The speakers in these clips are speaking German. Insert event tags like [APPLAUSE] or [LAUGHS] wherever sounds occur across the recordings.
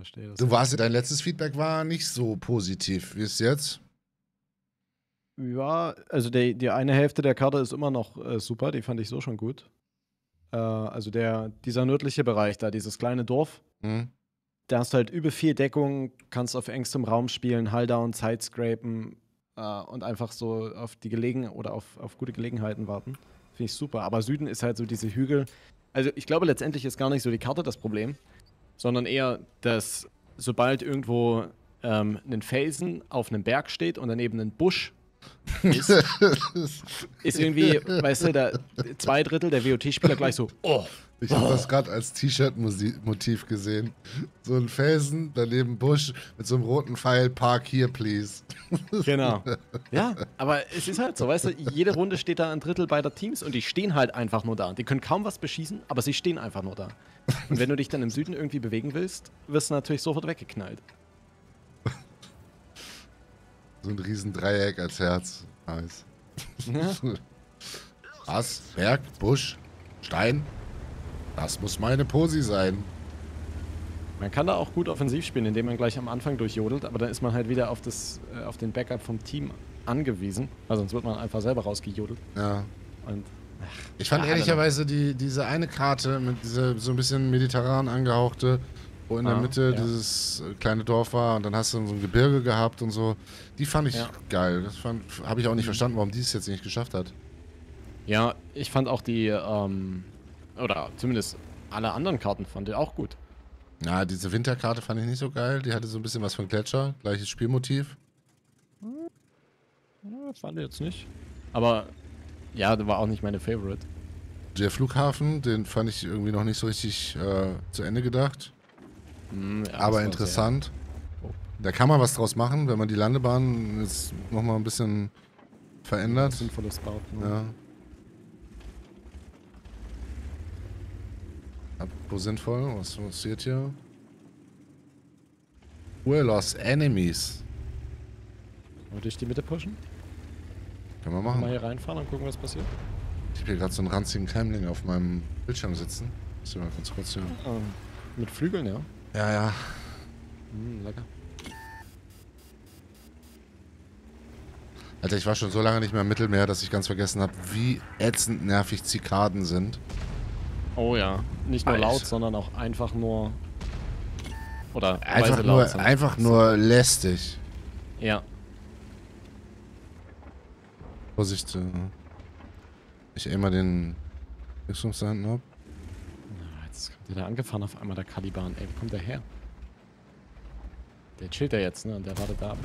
Verstehe das. Du warst, dein letztes Feedback war nicht so positiv. Wie ist es jetzt? Ja, also die, die eine Hälfte der Karte ist immer noch äh, super, die fand ich so schon gut. Äh, also der, dieser nördliche Bereich da, dieses kleine Dorf, Hm? da hast du halt übel viel Deckung, kannst auf engstem Raum spielen, Hulldown, Sidescrapen äh, und einfach so auf die Gelegen oder auf, auf gute Gelegenheiten warten. Finde ich super. Aber Süden ist halt so diese Hügel. Also ich glaube, letztendlich ist gar nicht so die Karte das Problem, sondern eher, dass sobald irgendwo ähm, ein Felsen auf einem Berg steht und daneben ein Busch ist, [LAUGHS] ist irgendwie, weißt du, da, zwei Drittel der WOT-Spieler gleich so, oh, Ich habe das gerade als T-Shirt-Motiv gesehen. So ein Felsen, daneben Busch mit so einem roten Pfeil, Park hier, please. [LAUGHS] Genau. Ja, aber es ist halt so, weißt du, jede Runde steht da ein Drittel beider Teams und die stehen halt einfach nur da. Die können kaum was beschießen, aber sie stehen einfach nur da. Und wenn du dich dann im Süden irgendwie bewegen willst, wirst du natürlich sofort weggeknallt. So ein riesen Dreieck als Herz. Nice. Ja. [LAUGHS] Was? Berg, Busch, Stein? Das muss meine Posi sein. Man kann da auch gut offensiv spielen, indem man gleich am Anfang durchjodelt, aber dann ist man halt wieder auf, das, äh, auf den Backup vom Team angewiesen, weil sonst wird man einfach selber rausgejodelt. Ja. Und Ich fand Ja, ehrlicherweise die, diese eine Karte mit dieser so ein bisschen mediterran angehauchte, wo in der Ah, Mitte ja. dieses äh, kleine Dorf war und dann hast du so ein Gebirge gehabt und so. Die fand ich Ja. geil. Das habe ich auch nicht verstanden, warum die es jetzt nicht geschafft hat. ja, ich fand auch die, ähm, oder zumindest alle anderen Karten fand ich auch gut. Ja, diese Winterkarte fand ich nicht so geil. Die hatte so ein bisschen was von Gletscher, gleiches Spielmotiv. Ja, fand ich jetzt nicht. Aber ja, das war auch nicht meine Favorite. Der Flughafen, den fand ich irgendwie noch nicht so richtig äh, zu Ende gedacht. Hm, ja, aber interessant. Oh. Da kann man was draus machen, wenn man die Landebahn jetzt nochmal ein bisschen verändert. sinnvolles Baut. Ne? Ja. Apropos sinnvoll, was passiert hier? We're lost enemies. Wollen wir durch die Mitte pushen? Können wir Mal machen. hier reinfahren und gucken, was passiert? Ich habe hier gerade so einen ranzigen Keimling auf meinem Bildschirm sitzen. Muss ich mal ganz kurz hier. Ähm, mit Flügeln, ja. Ja, ja. Hm, lecker. Alter, ich war schon so lange nicht mehr im Mittelmeer, dass ich ganz vergessen habe, wie ätzend nervig Zikaden sind. Oh ja. Nicht nur Alter. laut, sondern auch einfach nur. Oder Einfach nur, laut sind. einfach nur lästig. Ja. Vorsicht. äh, Ich immer den Rüstungsseiten da hinten ab. Na, Jetzt kommt der da angefahren auf einmal, der Caliban. Ey, wo kommt der her? Der chillt ja jetzt, ne? Und der wartet da ab.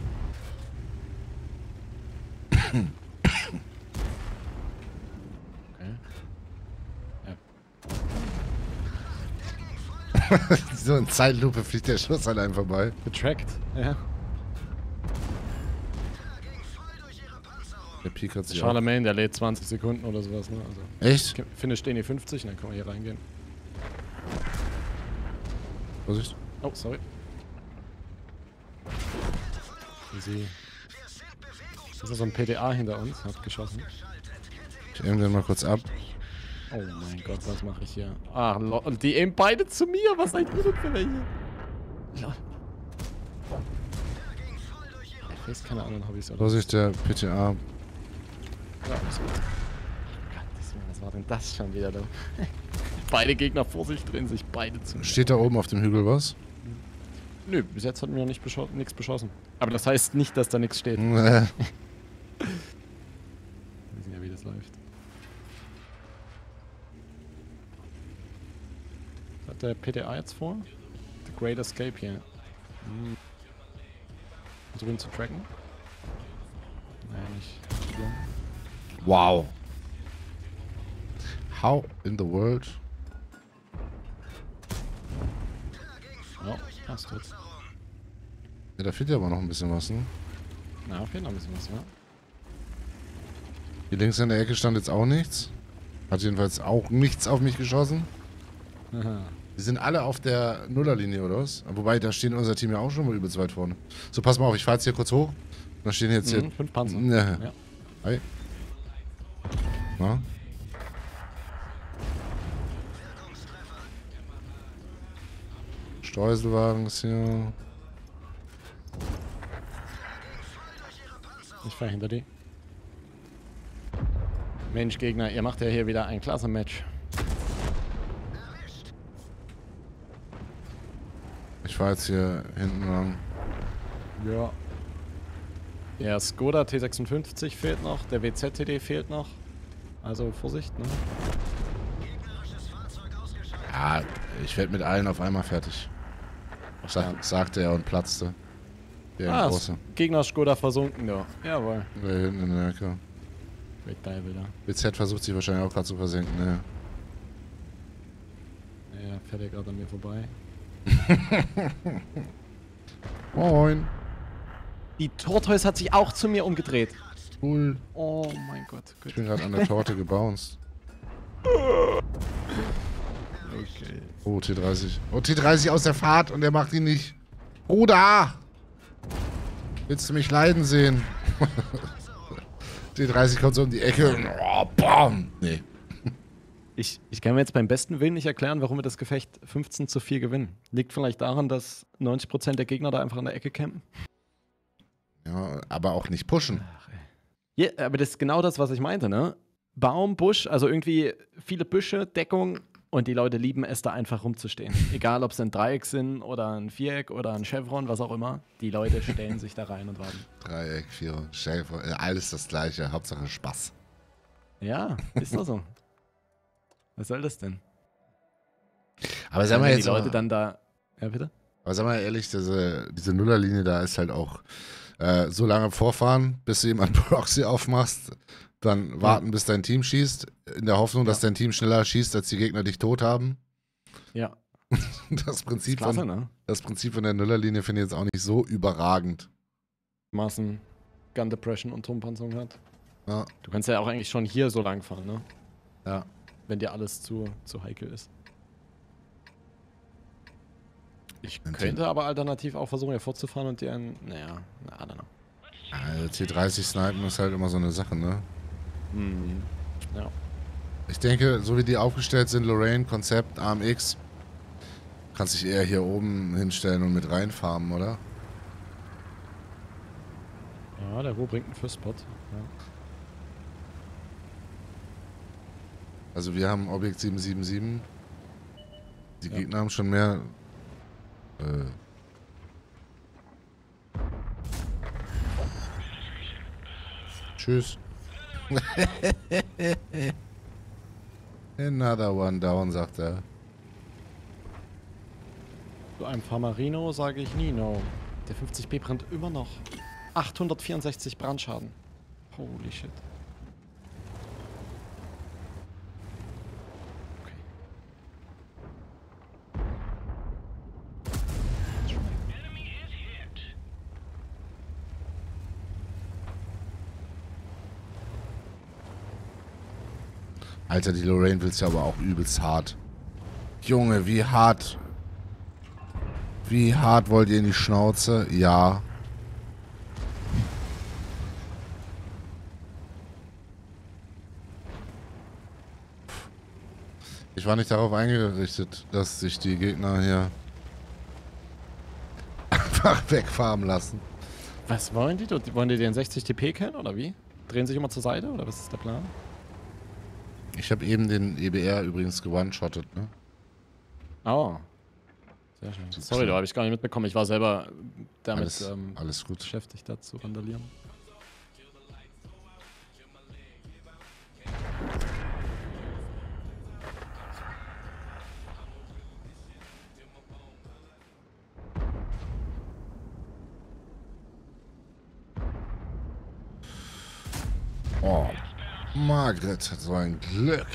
Okay. [LAUGHS] so in Zeitlupe fliegt der Schuss an einem vorbei. Getrackt, ja. Der Peak hat sich. Charlemagne, der lädt 20 Sekunden oder sowas, ne? Also. Echt? Finish den die 50 und dann können wir hier reingehen. Vorsicht. Oh, sorry. Easy. Das ist so ein PDA hinter uns, hat geschossen. Ich aim den mal kurz ab. Oh mein Gott, was mache ich hier? Ah, lol. Und die aimen beide zu mir. Was seid ihr denn für welche? Lol. Ich weiß keine anderen Hobbys oder Vorsicht, der PTA. Ja, gut. Gottes Willen, was war denn das schon wieder da? [LAUGHS] beide Gegner vor sich drehen sich beide zu. Steht da oben auf dem Hügel was? Nö, bis jetzt hatten wir noch nicht bescho nichts beschossen. Aber das heißt nicht, dass da nichts steht. Äh, [LAUGHS] Wir wissen ja, wie das läuft. Hat der PTA jetzt vor? The Great Escape hier. Hm. Versuchen zu tracken? Naja, nicht. Wow. How in the world? Ja, passt jetzt. Ja, da fehlt ja aber noch ein bisschen was, ne? Na, fehlt noch ein bisschen was, ja. Hier links in der Ecke stand jetzt auch nichts. Hat jedenfalls auch nichts auf mich geschossen. [LAUGHS] Die sind alle auf der Nullerlinie, oder was? Wobei, da stehen unser Team ja auch schon mal übelst weit vorne. So, pass mal auf, ich fahr jetzt hier kurz hoch. Da stehen jetzt Mhm, hier... fünf Panzer. Ne. Ja. Hi. Na? Streuselwagen ist hier. Ich fahr hinter die. Mensch, Gegner, ihr macht ja hier wieder ein klasse Match. Ich fahr jetzt hier hinten lang. Ja. Der Skoda T56 fehlt noch, der WZTD fehlt noch. Also Vorsicht, ne? Ja, ich werde mit allen auf einmal fertig. Sag, sagte er und platzte. Der Ah, große. Gegner Skoda versunken, ja. Jawohl. Der hinten in der Ecke. Dive da. BZ versucht sich wahrscheinlich auch gerade zu versenken, ne? Ja, fährt er gerade an mir vorbei. [LAUGHS] Moin. Die Tortoise hat sich auch zu mir umgedreht. Cool. Oh mein Gott. Gut. Ich bin gerade an der Torte gebounced. Okay. Oh, T30. Oh, T30 aus der Fahrt und er macht ihn nicht. Bruder! Willst du mich leiden sehen? [LAUGHS] T30 kommt so um die Ecke und oh, bam! Nee. Ich, ich kann mir jetzt beim besten Willen nicht erklären, warum wir das Gefecht 15 zu 4 gewinnen. Liegt vielleicht daran, dass 90% der Gegner da einfach in der Ecke campen? Ja, aber auch nicht pushen. Ja, aber das ist genau das, was ich meinte, ne? Baum, Busch, also irgendwie viele Büsche, Deckung und die Leute lieben es, da einfach rumzustehen. [LAUGHS] Egal, ob es ein Dreieck sind oder ein Viereck oder ein Chevron, was auch immer. Die Leute stellen sich da rein und warten. Dreieck, Vierer, Schäfer, äh, alles das gleiche. Hauptsache Spaß. Ja, ist doch so. Was soll das denn? Aber sag mal Wenn jetzt die Leute mal, dann da. Ja, bitte? aber sag mal ehrlich, diese, diese Nullerlinie da ist halt auch äh, so lange vorfahren, bis du jemand [LAUGHS] Proxy aufmachst, dann warten, bis dein Team schießt, in der Hoffnung, dass Ja. dein Team schneller schießt, als die Gegner dich tot haben. Ja. [LAUGHS] Das Prinzip, klasse, von, ne? das Prinzip von der Nullerlinie finde ich jetzt auch nicht so überragend. Maßen Gun Depression und Turmpanzerung hat. Ja, Du kannst ja auch eigentlich schon hier so lang fahren, ne? ja. Wenn dir alles zu, zu heikel ist. Ich könnte aber alternativ auch versuchen, hier fortzufahren und dir ein. Naja, na, I don't know. Also T30 Snipen ist halt immer so eine Sache, ne? Hm. Ja. Ich denke, so wie die aufgestellt sind, Lorraine, Konzept, AMX, kannst dich eher hier oben hinstellen und mit reinfarmen, oder? Ja, der Ruhr bringt einen First Spot. Ja. Also wir haben Objekt 777. Die Ja. Gegner haben schon mehr. Äh, Tschüss. [LAUGHS] Another one down, sagt er. Zu einem Farmarino sage ich Nino. Der 50p brennt immer noch. 864 Brandschaden. Holy shit. Alter, die Lorraine will's ja aber auch übelst hart. Junge, wie hart. Wie hart wollt ihr in die Schnauze? Ja. Ich war nicht darauf eingerichtet, dass sich die Gegner hier [LAUGHS] einfach wegfarmen lassen. Was wollen? Die- Wollen die den 60 TP kennen oder wie? Drehen sich immer zur Seite oder was ist der Plan? Ich habe eben den EBR übrigens gewone-shottet, ne? Oh. Sehr schön. Sorry, da habe ich gar nicht mitbekommen. Ich war selber damit Alles, ähm, alles gut. beschäftigt, da zu randalieren. Margret hat so ein Glück.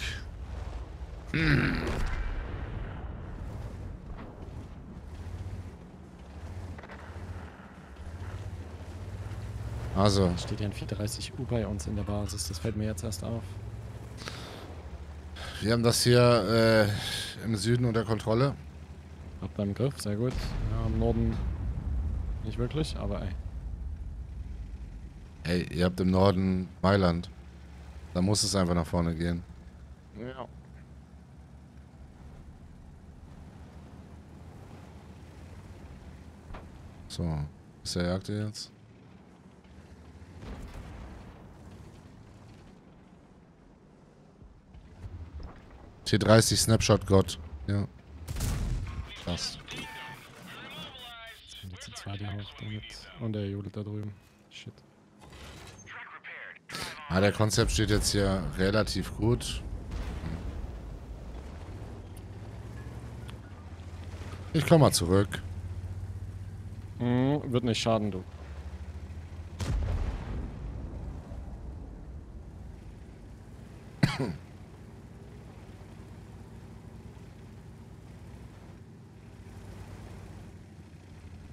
Also, Da steht ja ein 430U bei uns in der Basis. Das fällt mir jetzt erst auf. wir haben das hier äh, im Süden unter Kontrolle. Habt ihr im Griff, sehr gut. Ja, im Norden nicht wirklich, aber ey. Hey, ihr habt im Norden Mailand. Da muss es einfach nach vorne gehen. Ja. So, ist der Jagd jetzt? T30 Snapshot Gott. Ja. Krass. Jetzt sind zwei die hoch damit. Und der jodelt da drüben. Shit. Ah, der Konzept steht jetzt hier relativ gut. Ich komm mal zurück. Mhm, wird nicht schaden, du.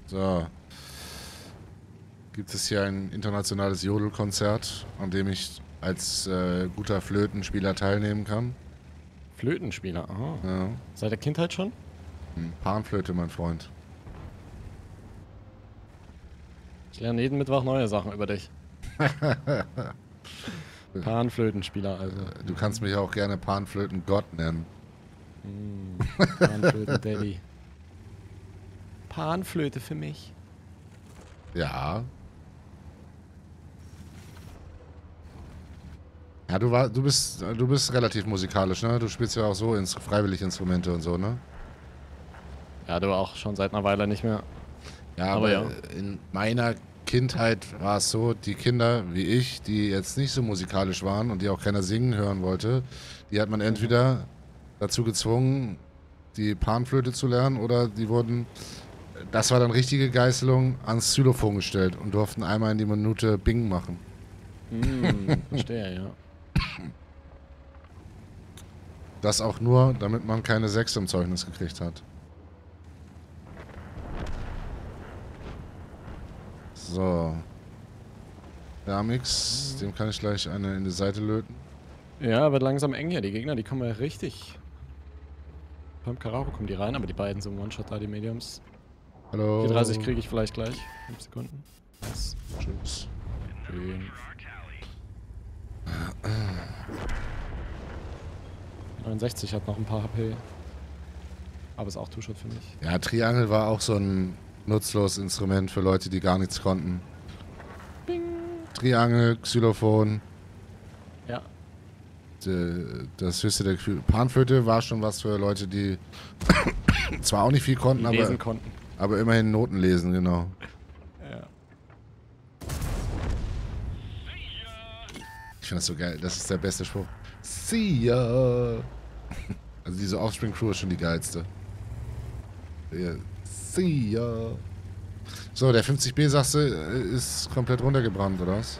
So. Gibt es hier ein internationales Jodelkonzert, an dem ich als äh, guter Flötenspieler teilnehmen kann? Flötenspieler, aha. Ja. Seit der Kindheit schon? Hm, Panflöte, mein Freund. Ich lerne jeden Mittwoch neue Sachen über dich. [LAUGHS] Panflötenspieler, also. Du kannst mich auch gerne Panflöten-Gott nennen. Mm, Panflöten-Daddy. [LAUGHS] Panflöte für mich. Ja. Ja, du, war, du, bist, du bist relativ musikalisch, ne? Du spielst ja auch so ins, freiwillig Instrumente und so, ne? Ja, du auch schon seit einer Weile nicht mehr. Ja, Aber aber, ja. in meiner Kindheit war es so, die Kinder wie ich, die jetzt nicht so musikalisch waren und die auch keiner singen hören wollte, die hat man entweder dazu gezwungen, die Panflöte zu lernen oder die wurden, das war dann richtige Geißelung, ans Xylophon gestellt und durften einmal in die Minute Bing machen. Mm, verstehe, ja. Das auch nur, damit man keine Sechs im Zeugnis gekriegt hat. So. Der Amix, dem kann ich gleich eine in die Seite löten. Ja, wird langsam eng hier. Die Gegner, die kommen ja richtig. Beim Karacho kommen die rein, aber die beiden sind One-Shot da, die Mediums. Hallo. 430 kriege ich vielleicht gleich. 5 Sekunden. Nice. Tschüss. Schön. ...69 hat noch ein paar HP. Aber ist auch Two-Shot für mich. Ja, Triangel war auch so ein nutzloses Instrument für Leute, die gar nichts konnten. Triangel, Xylophon, Ja. das höchste der Gefühle. Panflöte war schon was für Leute, die [COUGHS] zwar auch nicht viel konnten, Die lesen aber, konnten. aber immerhin Noten lesen, genau. Ich finde das so geil. Das ist der beste Spruch. See ya. Also diese Offspring Crew ist schon die geilste. Ja, See ya. So, der 50B, sagst du, ist komplett runtergebrannt, oder was?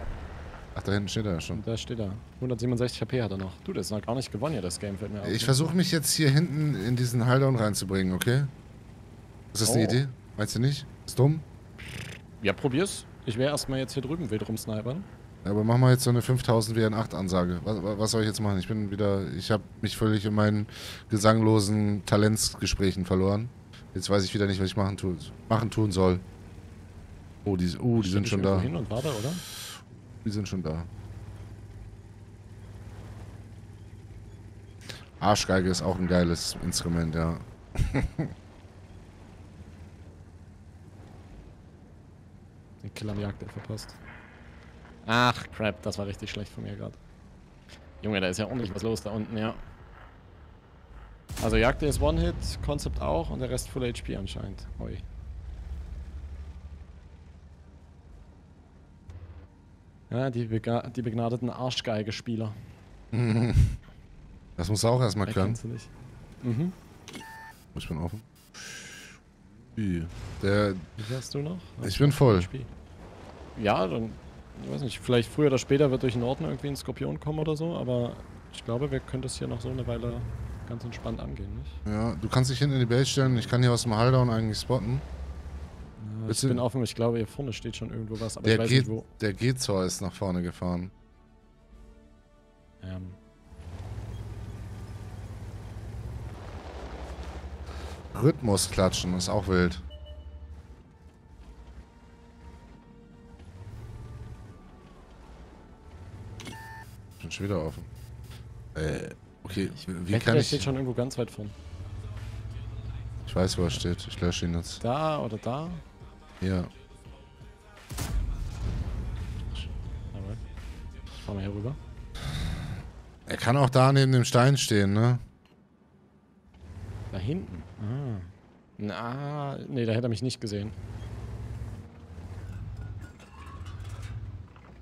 Ach, da hinten steht er ja schon. Da steht er. 167 HP hat er noch. Du, das ist noch gar nicht gewonnen hier, das Game, fällt mir auf. Ich versuche mich jetzt hier hinten in diesen Hideout reinzubringen, okay? Ist das eine Oh. Idee? Meinst du nicht? Ist dumm? Ja, probier's. Ich wäre erstmal jetzt hier drüben wild rumsnipern. Aber mach mal jetzt so eine 5000 WN8 Ansage. Was, was soll ich jetzt machen? Ich bin wieder, ich habe mich völlig in meinen gesanglosen Talentsgesprächen verloren. Jetzt weiß ich wieder nicht, was ich machen, tu, machen tun soll. Oh, die, uh, die sind schon da. hin und warte, oder? Die sind schon da. Arschgeige ist auch ein geiles Instrument, ja. [LAUGHS] Den Kill am Jagd verpasst. Ach, crap, das war richtig schlecht von mir gerade. Junge, da ist ja ordentlich was los da unten, ja. Also Jagd ist One-Hit, Concept auch und der Rest Full HP anscheinend. Oi. Ja, die, bega die begnadeten Arschgeige-Spieler. [LAUGHS] Das musst du auch erstmal können. kennt's nicht? Mhm. Ich bin offen. Der, Wie hast du noch? ich bin voll. Ja, dann, ich weiß nicht, vielleicht früher oder später wird durch den Norden irgendwie ein Skorpion kommen oder so, aber ich glaube, wir können das hier noch so eine Weile ganz entspannt angehen, nicht? Ja, du kannst dich hinten in die Base stellen. Ich kann hier aus dem Halldown eigentlich spotten. Ja, ich bin offen, ich glaube, hier vorne steht schon irgendwo was, aber Der ich weiß geht, nicht wo. der Gezor ist nach vorne gefahren. Ähm, Rhythmus klatschen ist auch wild. Bin schon wieder offen. Äh, okay, wie Becker, kann der ich... steht schon irgendwo ganz weit vorn. Ich weiß, wo er steht. Ich lösche ihn jetzt. Da oder da? Ja. Jawohl. Fahr mal hier rüber. Er kann auch da neben dem Stein stehen, ne? Da hinten. Ah. Na, nee, da hätte er mich nicht gesehen.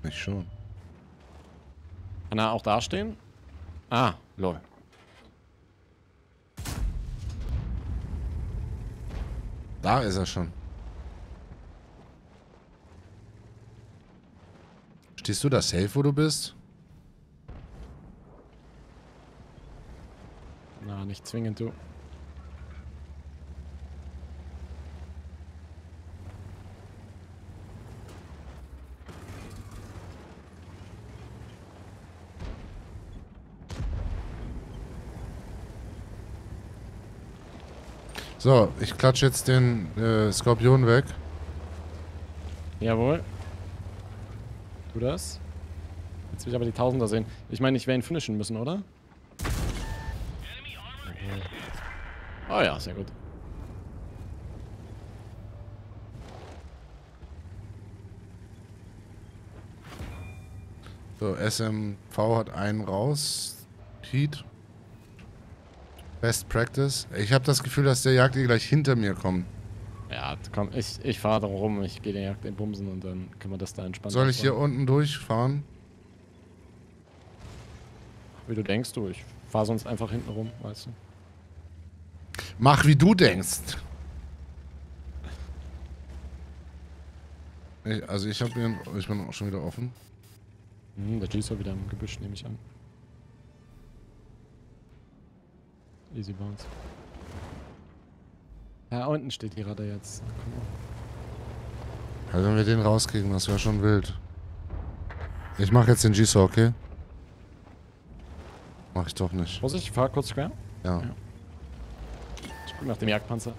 Ich schon. Kann er auch da stehen? Ah, lol. Da ist er schon. Stehst du da safe, wo du bist? Na, nicht zwingend, du. So, ich klatsche jetzt den äh, Skorpion weg. Jawohl. Tu das. Jetzt will ich aber die Tausender sehen. Ich meine, ich wäre ihn finishen müssen, oder? Oh ja, sehr gut. So, SMV hat einen raus. Heat. Best Practice. Ich habe das Gefühl, dass der Jagd gleich hinter mir kommt. Ja, komm, ich, ich fahre da rum, ich gehe den Jagd den Bumsen und dann können wir das da entspannt Soll ich hier unten durchfahren? Wie du denkst, du. Ich fahre sonst einfach hinten rum, weißt du. Mach wie du denkst. Ich, also ich habe mir, ich bin auch schon wieder offen. Hm, der G-Soll wieder im Gebüsch, nehme ich an. Easy Bounce. Ja, unten steht die Radar jetzt. Na, komm mal. Also wenn wir den rauskriegen, das wäre schon wild. Ich mache jetzt den G-Saw, okay? Mach ich doch nicht. Vorsicht, ich fahr kurz quer. Ja. Ja. Ich guck nach dem Jagdpanzer.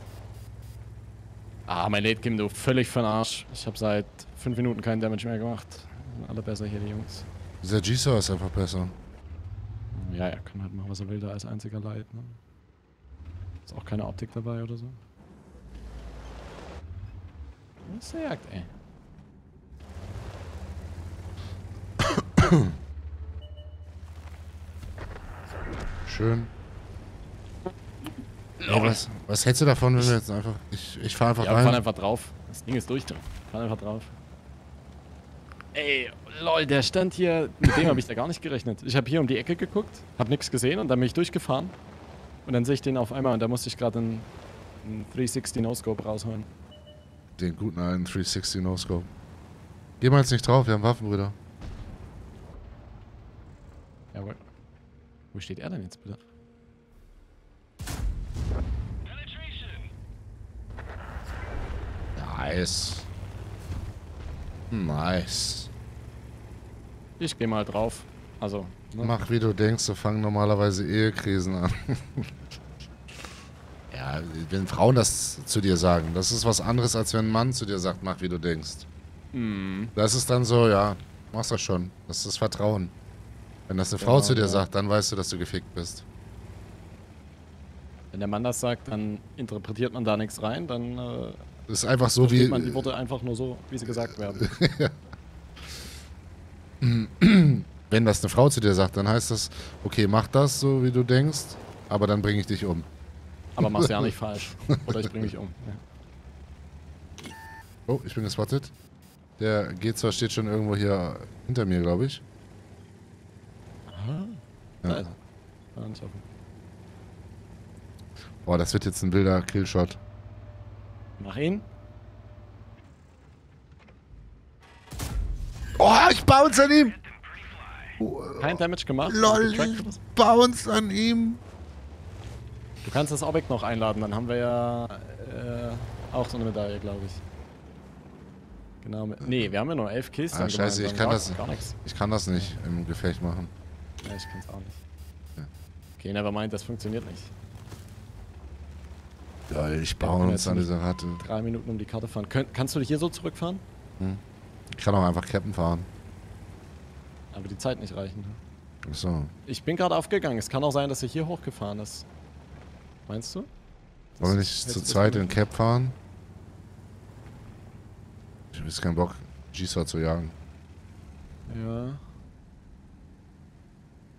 Ah, mein Late Game, du völlig von Arsch. Ich habe seit 5 Minuten keinen Damage mehr gemacht. Sind Alle besser hier, die Jungs. Dieser G-Saw ist einfach besser. Ja, er kann halt machen, was er will, da als einziger Light. Ne? Ist auch keine Optik dabei oder so. Was ist der Jagd, ey? Schön. Ey, was, was hältst du davon, wenn wir jetzt einfach... Ich, ich fahre einfach Ja, rein. einfach drauf. Das Ding ist durch, du. Fahren einfach drauf. Ey, lol, der stand hier. Mit dem habe ich da gar nicht gerechnet. Ich habe hier um die Ecke geguckt, habe nichts gesehen und dann bin ich durchgefahren. Und dann sehe ich den auf einmal und da musste ich gerade einen, einen 360 No-Scope rausholen. Den guten alten 360 No-Scope. Geh mal jetzt nicht drauf, wir haben Waffen, Brüder. Jawohl. Wo steht er denn jetzt bitte? Nice. Nice. Ich gehe mal drauf. Also, ne? Mach wie du denkst, so fangen normalerweise Ehekrisen an. [LAUGHS] ja, wenn Frauen das zu dir sagen, das ist was anderes, als wenn ein Mann zu dir sagt, mach wie du denkst. Hm, Das ist dann so, ja, machst das schon. Das ist Vertrauen. Wenn das eine Frau Genau, zu dir ja. sagt, dann weißt du, dass du gefickt bist. wenn der Mann das sagt, dann interpretiert man da nichts rein, dann äh, Das ist einfach so wie. man die Worte einfach nur so, wie sie gesagt werden. [LAUGHS] [CLEARS THROAT] Wenn das eine Frau zu dir sagt, dann heißt das, okay, mach das so, wie du denkst, aber dann bringe ich dich um. Aber mach's ja [LAUGHS] nicht falsch. Oder ich bringe mich um. Ja. Oh, ich bin gespottet. Der G2 steht schon irgendwo hier hinter mir, glaube ich. Da Ja. ist er. War nicht offen. Boah, das wird jetzt ein wilder Killshot. Mach ihn. Oh, ich bounce an ihm! Kein Damage gemacht. Lol, ich bounce an ihm! Du kannst das Objekt noch einladen, dann haben wir ja äh, auch so eine Medaille, glaube ich. Genau. mit- Nee, wir haben ja nur elf Kills. Ah, dann scheiße, ich kann das-. Ich kann das nicht im Gefecht machen. Ja, ich kann's auch nicht. Okay, nevermind, das funktioniert nicht. Lol, ich Ja, bounce jetzt an dieser Ratte. Drei Minuten um die Karte fahren. Kön kannst du hier so zurückfahren? Ich kann auch einfach Captain fahren. Aber die Zeit nicht reichen. So. Ich bin gerade aufgegangen. Es kann auch sein, dass er hier hochgefahren ist. Meinst du? Wollen wir nicht hältst zu du das zweit für in? Cap fahren? jetzt keinen Bock, G-Sword zu jagen. Ja.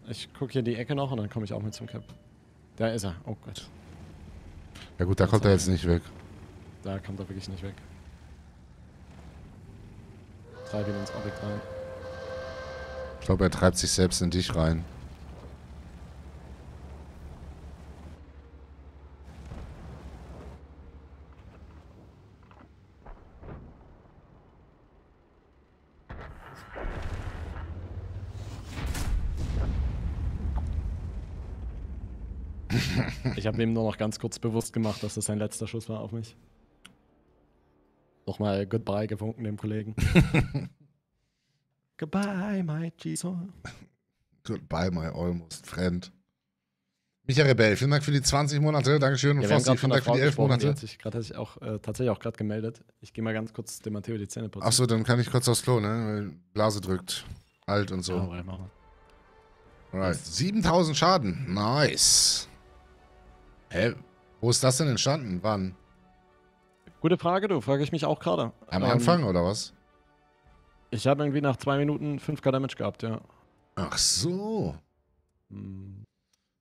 Ich gucke hier die Ecke noch und dann komme ich auch mit zum Cap. Da ist er. Oh Gott. Ja gut, da kommt er jetzt nicht weg. Da kommt er wirklich nicht weg. Treib ihn ins Objekt rein. Ich glaube, er treibt sich selbst in dich rein. Ich habe ihm nur noch ganz kurz bewusst gemacht, dass das sein letzter Schuss war auf mich. Nochmal Goodbye gewunken dem Kollegen. [LAUGHS] Goodbye, my Jesus. Goodbye, my almost friend. Micha Rebell, vielen Dank für die 20 Monate. Dankeschön. Und Ja, Fossi, vielen der Dank für die 11 gesprochen, die Monate. hat sich, grad, hat sich auch, äh, tatsächlich auch gerade gemeldet. Ich gehe mal ganz kurz dem Matteo die Zähne putzen. Achso, dann kann ich kurz aufs Klo, ne? Weil Blase drückt. Alt und so. Ja, okay, machen wir. Alright. 7000 Schaden. Nice. Hä? Wo ist das denn entstanden? Wann? Gute Frage, du. Frage ich mich auch gerade. Am Ähm, Anfang oder was? Ich habe irgendwie nach zwei Minuten 5k Damage gehabt, ja. Ach so. Hm,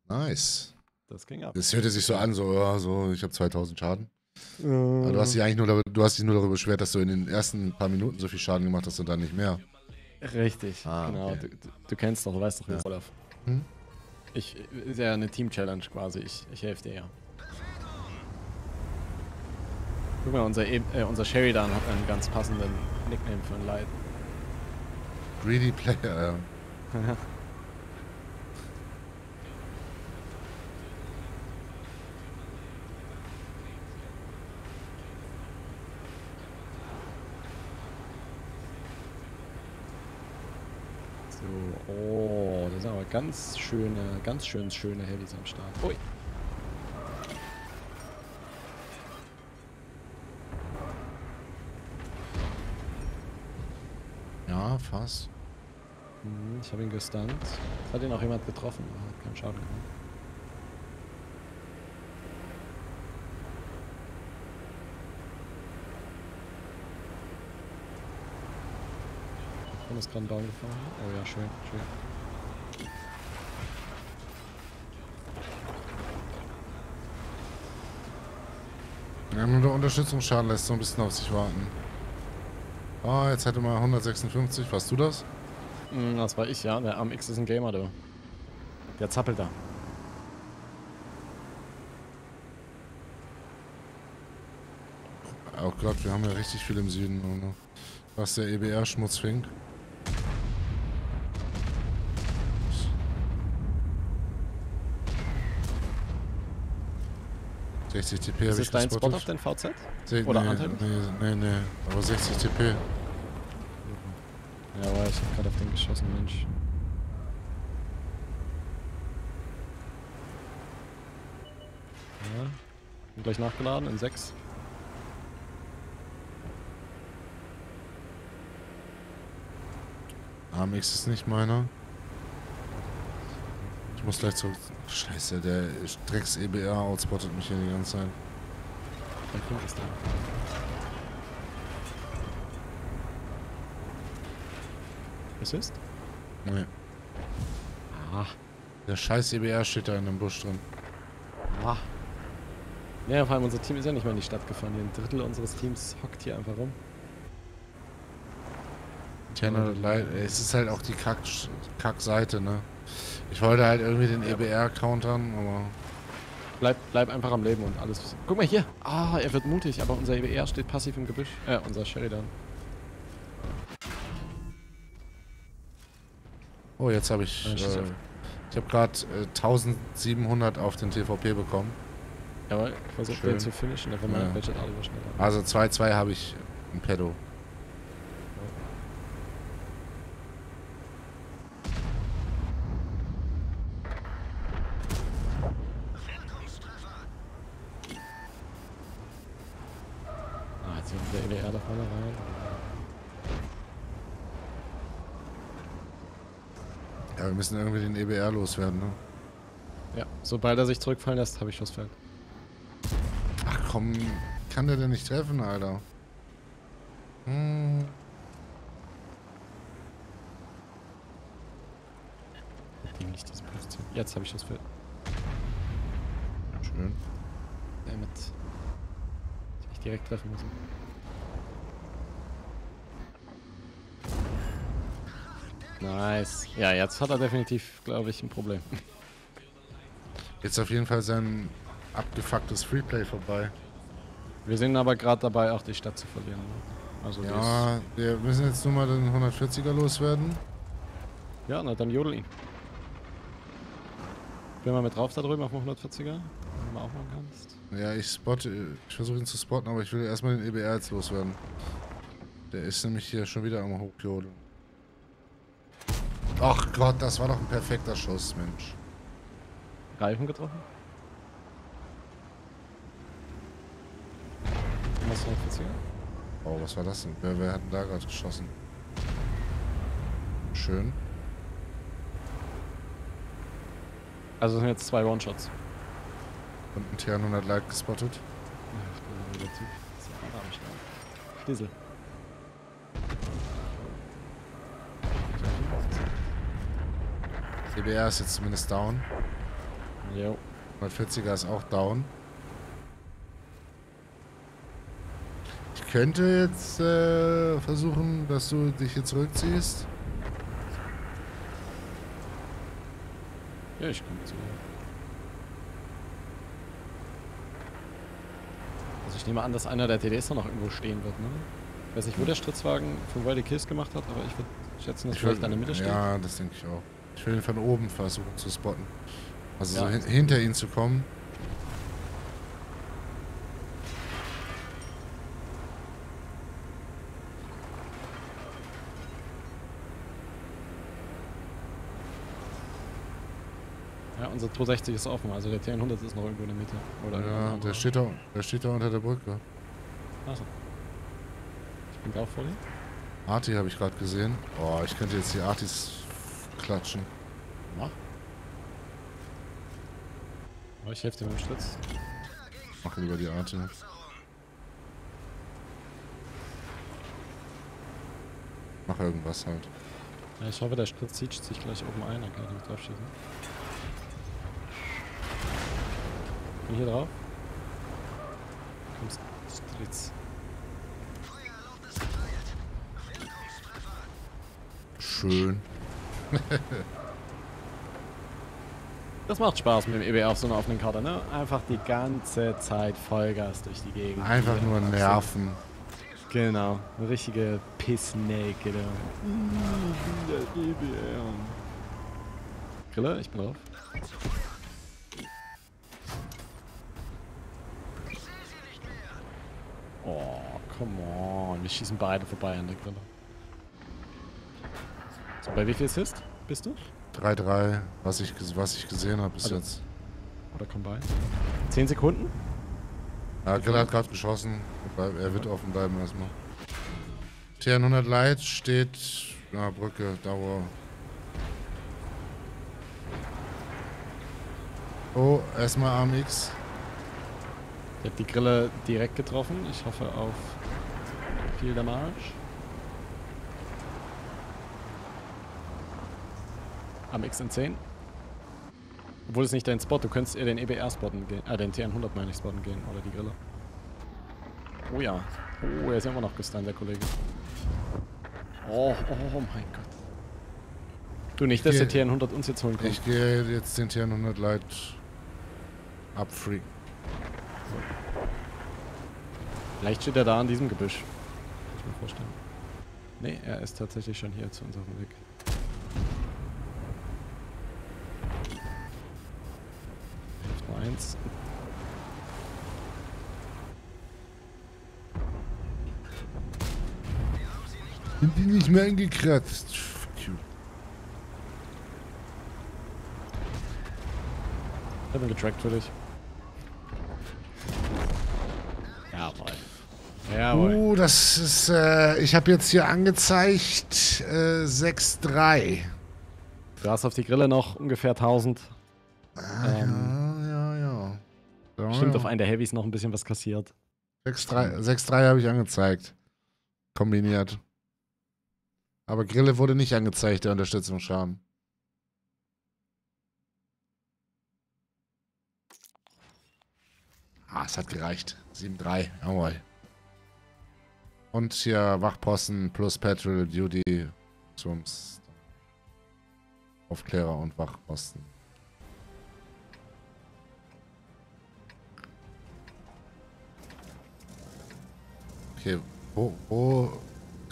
Nice. Das ging ab. Das hörte sich so an, so, ja, so, ich habe 2000 Schaden. Aber Äh, du hast dich eigentlich nur, darüber- du hast dich nur darüber beschwert, dass du in den ersten paar Minuten so viel Schaden gemacht hast und dann nicht mehr. Richtig, Ah, genau. okay. Du, du, kennst doch, du weißt doch, wie Ja. es läuft. Hm? Ich, ist ja eine Team-Challenge quasi. Ich, ich helfe dir ja. Guck mal, unser, e äh, unser Sheridan hat einen ganz passenden Nickname für ein Light. Greedy Player. ja. So, oh, das sind aber ganz schöne, ganz schön schöne Heavys am Start. Ui. Ja, fast. Mhm, ich habe ihn gestunt. Es hat ihn auch jemand getroffen, aber hat keinen Schaden gemacht. Ist gerade down gefahren. Oh ja, schön, schön. Ja, nur der Unterstützungsschaden lässt so ein bisschen auf sich warten. Ah, jetzt hätte mal 156. Warst du das? Mm, Das war ich, ja. Der AMX ist ein Gamer, du. Der zappelt da. Oh Gott, wir haben ja richtig viel im Süden. Was der EBR-Schmutz fing. ...60 TP Ist ich dein Spot auf den VZ? Oder nee, anteilig? nee, nee, nee, aber 60 TP. Ich hab gerade auf den geschossen, Mensch. Ja. Bin gleich nachgeladen in 6. AMX ist nicht meiner. Ich muss gleich zurück... Scheiße, der Drecks EBR outspottet mich hier die ganze Zeit. Dein Punkt ist da. Assist? Nee. Ah. Der scheiß EBR steht da in dem Busch drin. Ah. Ja, vor allem unser Team ist ja nicht mal in die Stadt gefahren. Hier ein Drittel unseres Teams hockt hier einfach rum. Tja, leid, es ist halt auch die Kack, Kack-Seite, ne? Ich wollte halt irgendwie den EBR countern, aber... Bleib, bleib einfach am Leben und alles. Guck mal hier. Ah, er wird mutig, aber unser EBR steht passiv im Gebüsch. Äh, unser Sheridan. Oh, jetzt habe ich... Äh, ich habe gerade äh, 1700 auf den TVP bekommen. Jawohl, ich versuche den zu finishen, einfach mal Ja. ja. welche alle schneller. Also 2-2 habe ich im Pedo. Ah, jetzt wird der EBR da vorne rein. Wir müssen irgendwie den EBR loswerden, ne? Ja, sobald er sich zurückfallen lässt, habe ich Schussfeld. Ach komm, kann der denn nicht treffen, Alter? Hm. Eigentlich diese Position. Jetzt habe ich das Feld. Schön. Damit. Ich direkt treffen müssen. Nice. Ja, jetzt hat er definitiv, glaube ich, ein Problem. Jetzt auf jeden Fall sein abgefucktes Freeplay vorbei. Wir sind aber gerade dabei, auch die Stadt zu verlieren. ne? Also Ja, wir müssen jetzt nur mal den 140er loswerden. ja, na dann jodel ihn. Bin mal mit drauf da drüben auf dem 140er, wenn du mal aufmachen kannst. Ja, ich spotte, ich versuche ihn zu spotten, aber ich will erstmal den EBR jetzt loswerden. Der ist nämlich hier schon wieder am Hochjodeln. Ach Gott, das war doch ein perfekter Schuss, Mensch. Reifen getroffen? Was 140er? Oh, was war das denn? Wer, wer hat denn da gerade geschossen? Schön. Also es sind jetzt zwei One-Shots. Und ein T100 Light gespottet. Ach, Typ. Das ist jetzt zumindest down. Jo. 140er ist auch down. Ich könnte jetzt äh, versuchen, dass du dich hier zurückziehst. Ja, ich komme zu. Also ich nehme an, dass einer der TDs noch irgendwo stehen wird, ne? Ich weiß nicht, wo der Stritzwagen von Wildy Kills gemacht hat, aber ich würde schätzen, dass Ich vielleicht will- in der Mitte steht. Ja, das denke ich auch. Ich will ihn von oben versuchen zu spotten. Also Ja. so hin hinter ihn zu kommen. Ja, unser 260 ist offen, also der T100 ist noch irgendwo in der Mitte. Oder Ja, der steht da, der steht da unter der Brücke. Achso. Ich bin drauf vor dir. Arti habe ich gerade gesehen. Oh, ich könnte jetzt die Artis klatschen. Mach. Aber ich helfe dir mit dem Stritz. Mach lieber die Arti. Mach irgendwas halt. Ja, ich hoffe, der Stritz zieht sich gleich oben ein, dann kann ich nicht drauf schießen. Bin hier drauf? Kommst Stritz. Schön. Das macht Spaß mit dem EBR auf so einer offenen Karte, ne? Einfach die ganze Zeit Vollgas durch die Gegend. Einfach nur absehen. nerven. Genau. Eine richtige Pissnake, da. Der EBR. Grille, ich bin drauf. Oh, come on. Wir schießen beide vorbei an der Grille. Bei wie viel Assist bist du? 3-3, was ich, was ich gesehen habe bis Also- jetzt. Oder Combine? 10 Sekunden? Ja, Grill hat gerade geschossen. Er wird offen bleiben erstmal. T100 Light steht. Ja, Brücke, Dauer. Oh, erstmal Arm X. Ich habe die Grille direkt getroffen. Ich hoffe auf viel Damage. Am X in 10. Obwohl es nicht dein Spot, du könntest eher den EBR spotten gehen. Äh, den T100 meine ich spotten gehen. Oder die Grille. Oh ja. Oh, er ist immer noch gestunt, der Kollege. Oh, oh mein Gott. Du nicht, dass der Hier- T100 uns jetzt holen kommt. Ich gehe jetzt den T100 Light abfreaken. Vielleicht steht er da an diesem Gebüsch. Kann ich mir vorstellen. Nee, er ist tatsächlich schon hier zu uns auf dem Weg. Hilft nur eins. Sind die nicht mehr? Fuck you. Ich hab ihn getrackt für dich. Jawohl. Jawohl. Uh, das ist, äh, ich habe jetzt hier angezeigt, äh, 6-3. Du hast auf die Grille noch ungefähr 1000. Ah, Ähm. Ja Stimmt, ja. auf einen der Heavys noch ein bisschen was kassiert. 6-3 6-3 habe ich angezeigt. kombiniert. Aber Grille wurde nicht angezeigt, der Unterstützungsschaden. Ah, es hat gereicht. 7-3. Jawohl. Und hier Wachposten plus Patrol Duty zum Aufklärer und Wachposten. Okay, wo, wo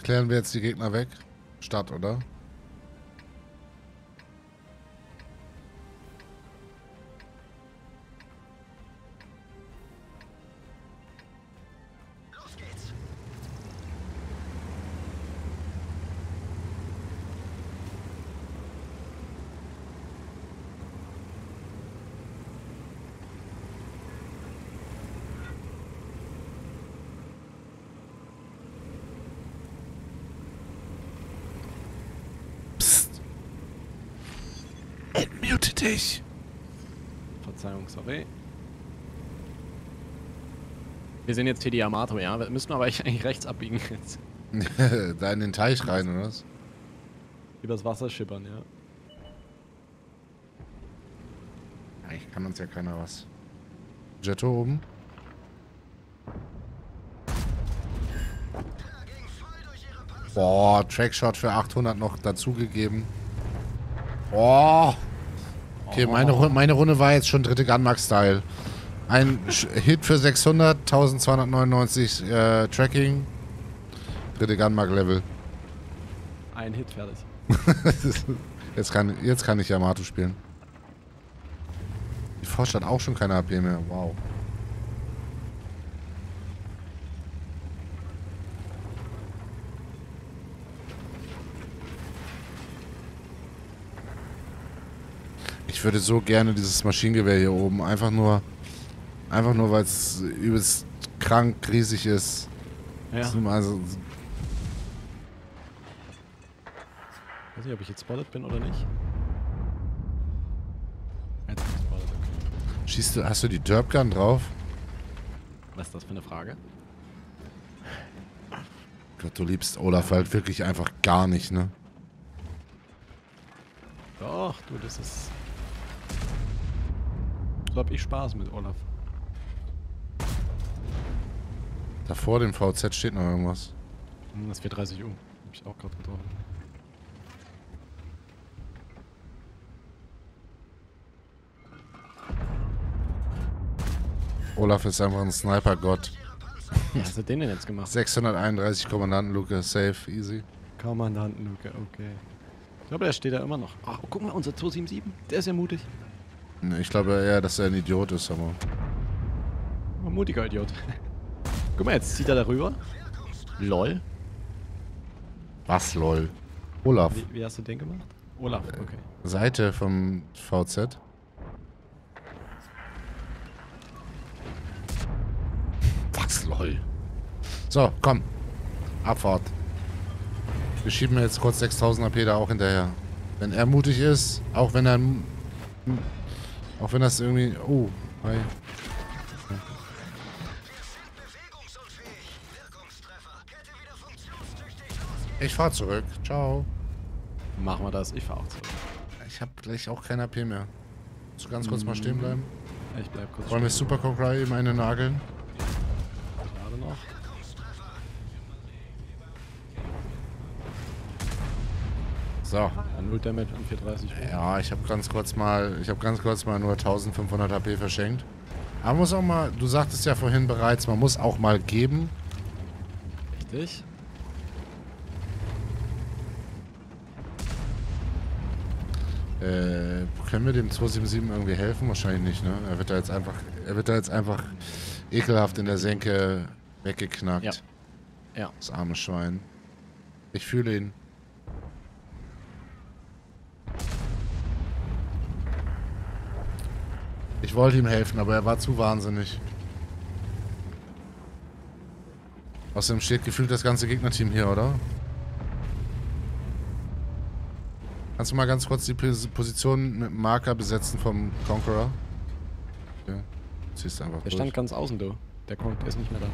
klären wir jetzt die Gegner weg? Stadt, oder? Sorry. Wir sind jetzt hier die Yamato, ja? Wir müssen aber eigentlich rechts abbiegen jetzt. [LAUGHS] da in den Teich rein, oder was? Übers Wasser schippern, ja. Eigentlich kann uns ja keiner was. Jetto oben. Boah, Trackshot für 800 noch dazugegeben. Boah. Okay, meine, Ru- meine Runde war jetzt schon dritte Gunmark-Style. Ein Hit für 600, 1299 äh, Tracking. Dritte Gunmark-Level. Ein Hit fertig. [LAUGHS] jetzt, kann, jetzt kann ich Yamato spielen. Die Forst hat auch schon keine AP mehr. Wow. Würde so gerne dieses Maschinengewehr hier oben. Einfach nur, einfach nur, weil es übelst krank, riesig ist. Ja. Also, Weiß nicht, ob ich jetzt spotted bin oder nicht. Jetzt bin ich spotted, okay. schießt du, hast du die Derpgun drauf? Was ist das für eine Frage? Gott, du liebst Olaf halt wirklich einfach gar nicht, ne? Doch, du, das ist... So hab ich Spaß mit Olaf. Da vor dem VZ steht noch irgendwas. Hm, Das 430 U. Hab ich auch gerade getroffen. Olaf ist einfach ein Sniper-Gott. Was hast du den denn jetzt gemacht? 631 Kommandanten, Luke, safe, easy. Kommandanten Luke, okay. Ich glaube, der steht da immer noch. Oh, guck mal, unser 277. Der ist ja mutig. Ich glaube eher, dass er ein Idiot ist, aber. Ein mutiger Idiot. [LAUGHS] guck mal, jetzt zieht er darüber. Lol. Was, lol? Olaf. Wie, wie hast du den gemacht? Olaf, okay. Seite vom VZ. Was, lol? So, komm. Abfahrt. Wir schieben jetzt kurz 6000 AP da auch hinterher. Wenn er mutig ist, auch wenn er... Auch wenn das irgendwie... Oh, hi. Ich fahr zurück. Ciao. Machen wir das. Ich fahr auch zurück. Ich habe gleich auch kein AP mehr. Musst du ganz kurz mal stehen bleiben? Ich bleib kurz Wollen wir stehen. Super Cry eben eine nageln? So. Ja, Null Damage an 430 U. Ja, ich habe ganz kurz mal, ich habe ganz kurz mal nur 1500 HP verschenkt. Aber man muss auch mal, du sagtest ja vorhin bereits, man muss auch mal geben. Richtig. Äh, können wir dem 277 irgendwie helfen? Wahrscheinlich nicht, ne? Er wird da jetzt einfach, er wird da jetzt einfach ekelhaft in der Senke weggeknackt. Ja. Ja. Das arme Schwein. Ich fühle ihn. Ich wollte ihm helfen, aber er war zu wahnsinnig. Außerdem steht gefühlt das ganze Gegnerteam hier, oder? Kannst du mal ganz kurz die Pos- Position mit dem Marker besetzen vom Conqueror? Ja. Ziehst einfach Der durch. stand ganz außen, du. Der der ist nicht mehr da.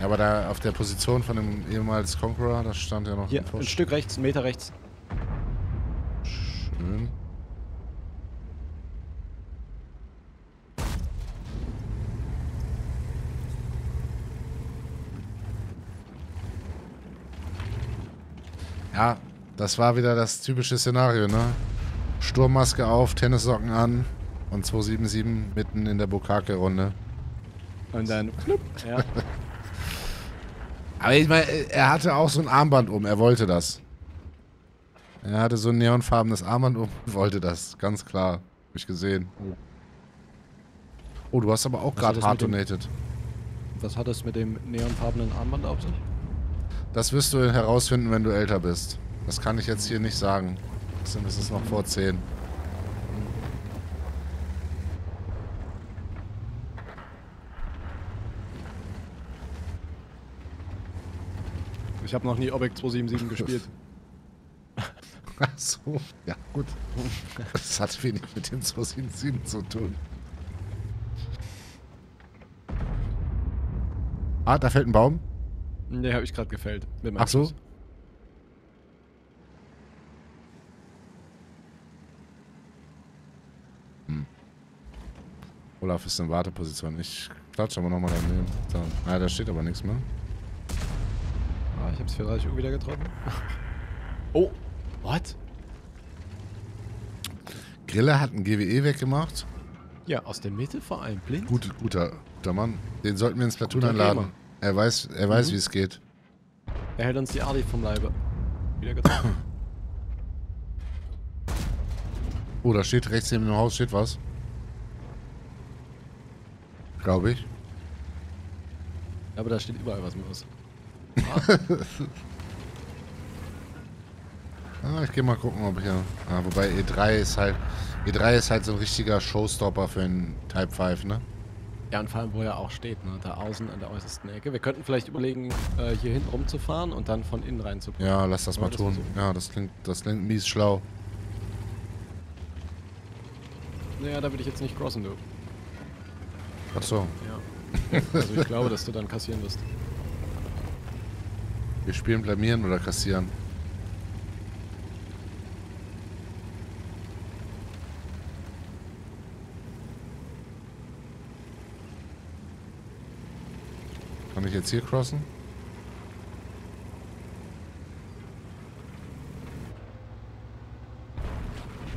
Ja, aber da auf der Position von dem ehemals Conqueror, da stand ja noch Hier, ein. Stück rechts, einen Meter rechts. Schön. Ja, das war wieder das typische Szenario, ne? Sturmmaske auf, Tennissocken an und 277 mitten in der Bukake-Runde. Und dann, flupp, ja. [LAUGHS] Aber ich meine, er hatte auch so ein Armband um, er wollte das. Er hatte so ein neonfarbenes Armband um und [LAUGHS] wollte das, ganz klar. Hab ich gesehen. Oh, du hast aber auch gerade das hard dem- donated. Was hat es mit dem neonfarbenen Armband auf sich? Das wirst du herausfinden, wenn du älter bist. Das kann ich jetzt hier nicht sagen. Deswegen ist es noch vor 10. Ich habe noch nie Object 277 gespielt. [LAUGHS] Ach so, ja gut. Das hat wenig mit dem 277 zu tun. Ah, da fällt ein Baum. Ne, habe ich gerade gefällt. Ach so. Schuss. Olaf ist in Warteposition. Ich klatsche aber nochmal daneben. So. Ah, da steht aber nichts mehr. Ah, ich habe es für 30 Uhr wieder getroffen. [LAUGHS] Oh, what? Grille hat ein GWE weggemacht. Ja, aus der Mitte vor allem blind. Gut, guter, guter Mann. Den sollten wir ins Platoon einladen. Gamer. Er weiß, er weiß Mhm. wie es geht. Er hält uns die Adi vom Leibe. Wieder getroffen. Oh, da steht rechts neben dem Haus steht was. Glaube ich. Aber da steht überall was los. [LAUGHS] Ah, ich gehe mal gucken, ob ich ja. Ah, wobei E3 ist halt. E3 ist halt so ein richtiger Showstopper für einen Type 5, ne? Ja, und vor allem, wo er auch steht, ne? Da außen an der äußersten Ecke. Wir könnten vielleicht überlegen, äh, hier hinten rumzufahren und dann von innen reinzukommen. Ja, lass das mal das tun. versuchen. Ja, das klingt, das klingt mies schlau. Naja, da würde ich jetzt nicht crossen, du. Ach so. Ja. Also ich glaube, dass du dann kassieren wirst. Wir spielen blamieren oder kassieren. Kann ich jetzt hier crossen?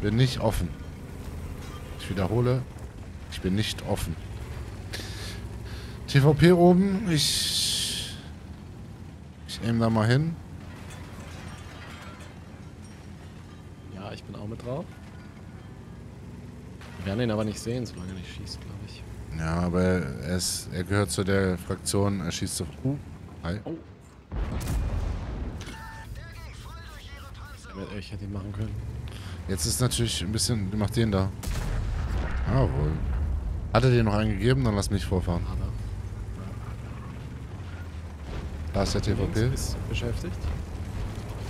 Bin nicht offen. Ich wiederhole, ich bin nicht offen. TVP oben, ich. Ich nehme da mal hin. Ja, ich bin auch mit drauf. Wir werden ihn aber nicht sehen, solange er nicht schießt, glaube ich. Ja, aber er, ist, er gehört zu der Fraktion, er schießt auf. Uh, hi. Oh. Ich hätte ihn machen können. Jetzt ist natürlich ein bisschen. Macht den da. Jawohl. Hat er dir noch einen gegeben? Dann lass mich vorfahren. Aber Da ist der TVP. Ist beschäftigt.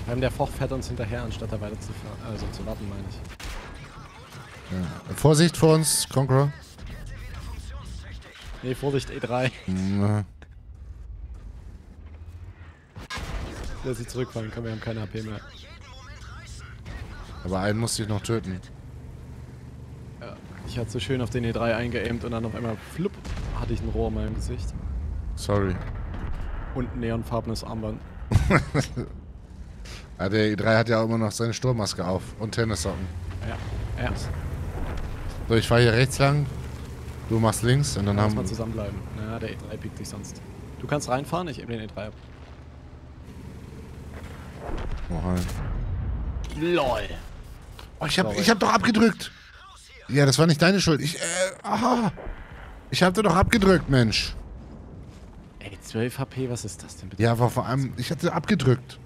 Vor allem der Foch fährt uns hinterher, anstatt da weiter zu fahren. Also zu warten, meine ich. Ja. Vorsicht vor uns, Conqueror. Nee, Vorsicht, E3. Hm, Der sich zurückfallen kann, wir haben keine HP mehr. aber einen musste ich noch töten. Ja, ich hatte so schön auf den E3 eingeaimt und dann auf einmal flupp hatte ich ein Rohr in meinem Gesicht. Sorry. Und ein neonfarbenes Armband. [LAUGHS] Ja, der E3 hat ja auch immer noch seine Sturmmaske auf und Tennissocken. Ja, ja. So, ich fahre hier rechts lang. Du machst links und dann lass haben mal zusammenbleiben. Na, der E3 piekt dich sonst. Du kannst reinfahren, ich eben den E3 ab. Oh, hi. LOL. Oh, ich hab, Sorry. ich hab doch abgedrückt. Ja, das war nicht deine Schuld. Ich, äh, aha. Ich hab dir doch abgedrückt, Mensch. Ey, 12 HP, was ist das denn bitte? Ja, aber vor allem, ich hatte abgedrückt.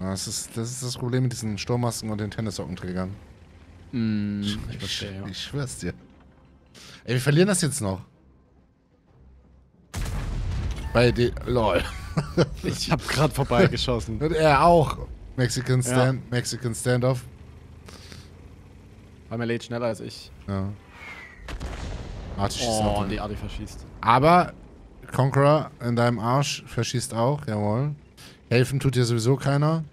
Ja, Das ist, das ist das Problem mit diesen Sturmmasken und den Tennissockenträgern. Mm, ich Ich, verstehe, ja. ich schwör's dir. Ey, wir verlieren das jetzt noch. Bei den. LOL. [LAUGHS] Ich hab grad vorbeigeschossen. [LAUGHS] Und er auch. Mexican Ja. Stand, Mexican Standoff. Weil er lädt schneller als ich. Ja. Artig ist Oh, die Adi verschießt. Aber Conqueror in deinem Arsch verschießt auch, jawohl. Helfen tut dir sowieso keiner.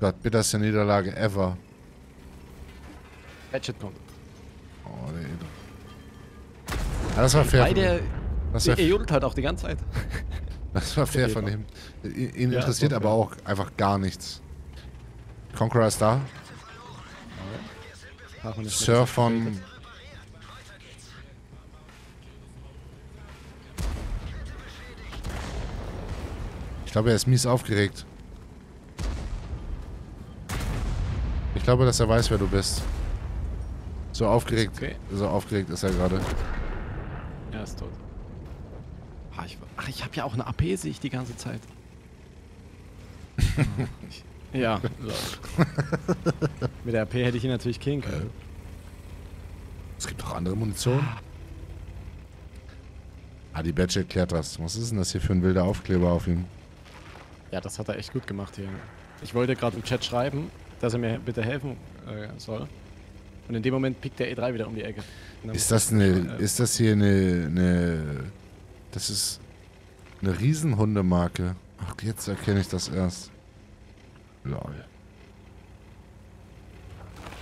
Gott, bitterste Niederlage ever. Ratchet kommt. Oh, der Edel. Ja, das war fair. Weil von der. Das der war, er jodelt halt auch die ganze Zeit. [LAUGHS] das war fair von ihm. Ihn Ja, interessiert aber auch einfach gar nichts. Conqueror ist da. Sir von... Ich glaube, er ist mies aufgeregt. Ich glaube, dass er weiß, wer du bist. So aufgeregt. Okay. So aufgeregt ist er gerade. Er ist tot. Ach, ich, ach, ich habe ja auch eine AP, sehe ich die ganze Zeit. [LAUGHS] Ja. [LAUGHS] Mit der AP hätte ich ihn natürlich killen können. Es gibt auch andere Munition. Ah, die Badge erklärt das. Was ist denn das hier für ein wilder Aufkleber auf ihm? Ja, das hat er echt gut gemacht hier. Ich wollte gerade im Chat schreiben, dass er mir bitte helfen äh, soll. Und in dem Moment pickt der E3 wieder um die Ecke. Ist das eine, äh, ist das hier eine, eine, das ist eine Riesenhundemarke. Ach, jetzt erkenne ich das erst. Lol.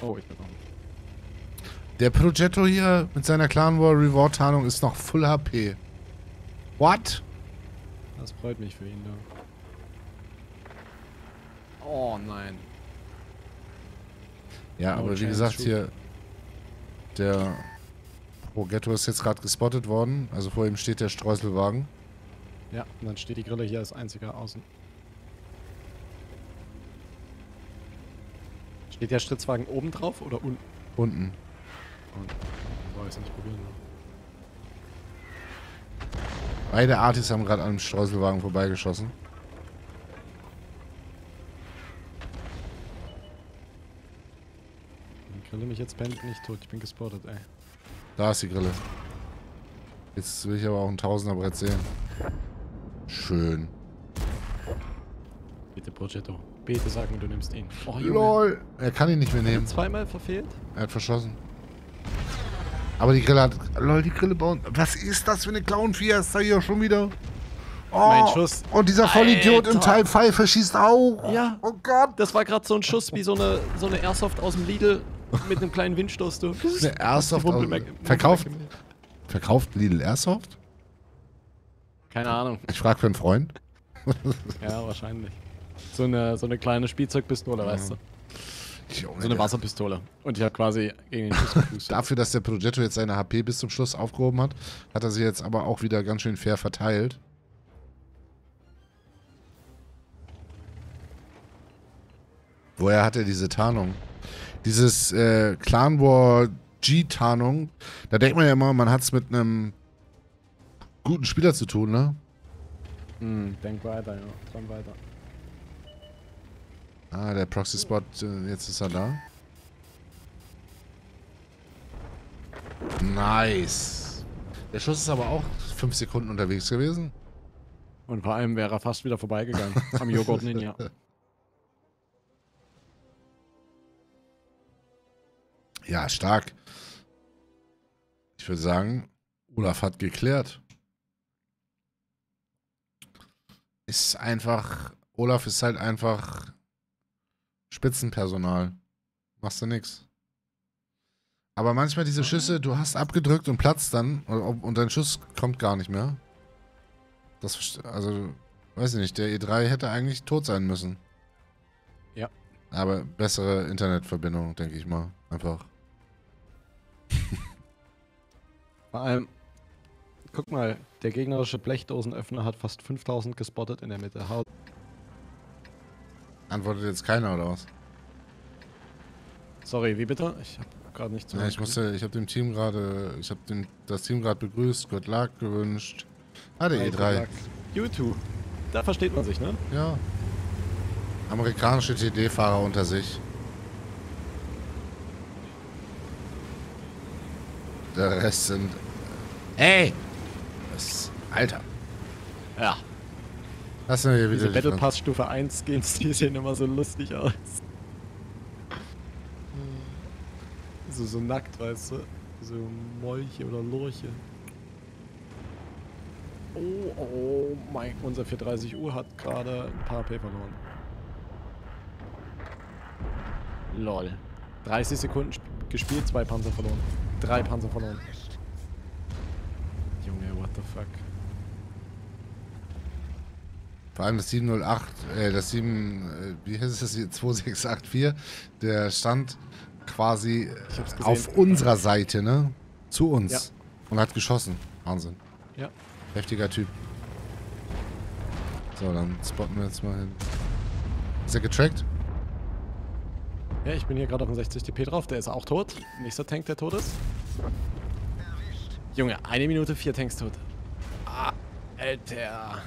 Oh, ich bin dran. Der Progetto hier mit seiner Clan War Reward Tarnung ist noch Full HP. What? Das freut mich für ihn, da. Oh nein. Ja, No aber wie gesagt shoot. hier, der Progetto ist jetzt gerade gespottet worden. Also vor ihm steht der Streuselwagen. Ja, und dann steht die Grille hier als einziger außen. Steht der Stritzwagen oben drauf oder unten? Unten. Boah, ist nicht probieren. Beide Artis haben gerade an dem Streuselwagen vorbeigeschossen. Wenn die Grille mich jetzt pennt, bin ich tot. Ich bin gespottet, ey. Da ist die Grille. Jetzt will ich aber auch ein Tausenderbrett sehen. Schön. Bitte, Progetto. Bitte sag mir, du nimmst ihn. Oh. LOL. Er kann ihn nicht mehr nehmen. Zweimal verfehlt? Er hat verschossen. Aber die Grille hat... LOL, die Grille bauen... Was ist das für eine Clown-Fiesta hier schon wieder? Oh, Mein Schuss. Und dieser Vollidiot im Alter. Type 5 verschießt auch. Ja. Oh Gott. Das war gerade so ein Schuss wie so eine, so eine Airsoft aus dem Lidl mit einem kleinen Windstoß, du. Eine Airsoft aus- verkauft, verkauft Lidl Airsoft? Keine Ahnung. Ich frage für einen Freund. [LAUGHS] Ja, wahrscheinlich. So eine, so eine kleine Spielzeugpistole, weißt du. Junge, So eine Wasserpistole. Und ich habe quasi gegen den Schuss [LAUGHS] gepustet. Dafür, dass der Progetto jetzt seine HP bis zum Schluss aufgehoben hat, hat er sie jetzt aber auch wieder ganz schön fair verteilt. Woher hat er diese Tarnung? Dieses äh, Clan War G-Tarnung, da denkt man ja immer, man hat es mit einem guten Spieler zu tun, ne? Hm, denk weiter, ja. Träum weiter. Ah, der Proxy-Spot, äh, jetzt ist er da. Nice. Der Schuss ist aber auch 5 Sekunden unterwegs gewesen. Und vor allem wäre er fast wieder vorbeigegangen. [LAUGHS] am Joghurt Ninja. Ja, stark. Ich würde sagen, Olaf hat geklärt. Ist einfach, Olaf ist halt einfach Spitzenpersonal. Machst du nix. Aber manchmal diese Schüsse, du hast abgedrückt und platzt dann und, dein Schuss kommt gar nicht mehr. Das, also, weiß ich nicht, der E3 hätte eigentlich tot sein müssen. Ja. Aber bessere Internetverbindung, denke ich mal. Einfach. Vor allem, guck mal, der gegnerische Blechdosenöffner hat fast 5000 gespottet in der Mitte. Haut. Antwortet jetzt keiner oder was? Sorry, wie bitte? Ich habe gerade nicht Ja, ich musste, ich habe dem Team gerade, ich habe das Team gerade begrüßt, Good Luck gewünscht. Ah, der E3. YouTube. Da versteht man sich, ne? Ja. Amerikanische TD-Fahrer unter sich. Der Rest sind. Ey! Das, Alter. Ja. Lass mir hier wieder Diese die Battle Pass Stufe 1 Skins, die sehen immer so lustig aus. So, so nackt, weißt du? So Molche oder Lurche. Oh, oh mein, unser 430 Uhr hat gerade ein paar P verloren. Lol. 30 Sekunden gespielt, zwei Panzer verloren. Drei Panzer verloren. Junge, what the fuck. Vor allem das 708, äh, das 7, äh, wie heißt es, 2684, der stand quasi auf unserer Seite, ne? Zu uns. Ja. Und hat geschossen. Wahnsinn. Ja. Heftiger Typ. So, dann spotten wir jetzt mal hin. Ist er getrackt? Ja, ich bin hier gerade auf dem 60 DP drauf. Der ist auch tot. Nächster Tank, der tot ist. Junge, eine Minute, vier Tanks tot. Ah, Alter.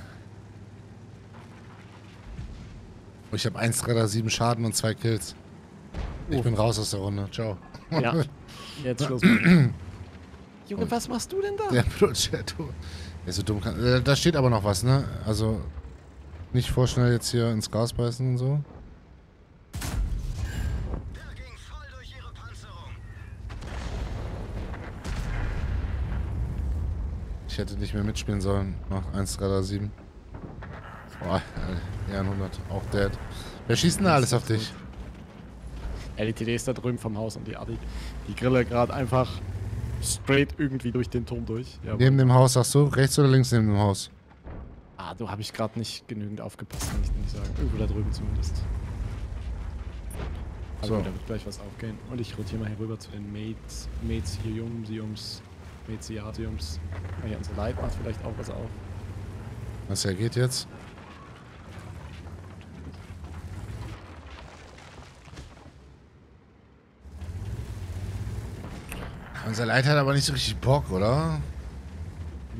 Ich habe 1,37 Schaden und zwei Kills. Ich oh. bin raus aus der Runde. Ciao. Ja, [LAUGHS] jetzt Schluss. Junge, was machst du denn da? Der Progetto. Ist so dumm. Kann, äh, da steht aber noch was, ne? Also nicht vorschnell jetzt hier ins Gas beißen und so. Ich hätte nicht mehr mitspielen sollen nach 1,37. Boah, Ehrenhundert, auch dead. Wer schießt denn da alles auf dich? LTD ist da drüben vom Haus und die Adi. Die Grille gerade einfach straight irgendwie durch den Turm durch. Ja, neben dem Haus, sagst du? Rechts oder links neben dem Haus? Ah, du habe ich gerade nicht genügend aufgepasst, kann ich nicht sagen. Irgendwo da drüben zumindest. Also, so. da wird gleich was aufgehen. Und ich rotiere mal hier rüber zu den Mates, Mates Hiumsiums, Mates Ah, hier unser Leib macht vielleicht auch was auf. Was er geht jetzt? Unser Leiter hat aber nicht so richtig Bock, oder?